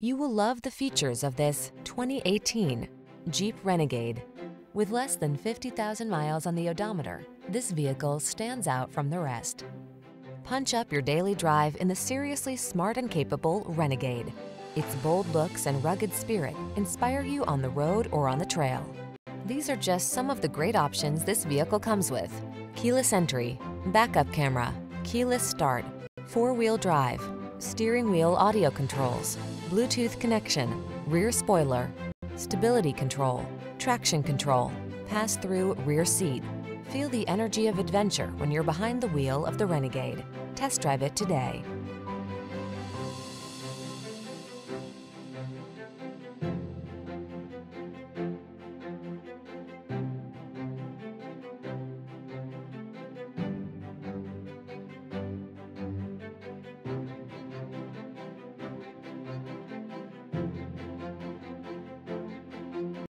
You will love the features of this 2018 Jeep Renegade. With less than 50,000 miles on the odometer, this vehicle stands out from the rest. Punch up your daily drive in the seriously smart and capable Renegade. Its bold looks and rugged spirit inspire you on the road or on the trail. These are just some of the great options this vehicle comes with. Keyless entry, backup camera, keyless start, four-wheel drive, steering wheel audio controls, Bluetooth connection, rear spoiler, stability control, traction control, pass-through rear seat. Feel the energy of adventure when you're behind the wheel of the Renegade. Test drive it today.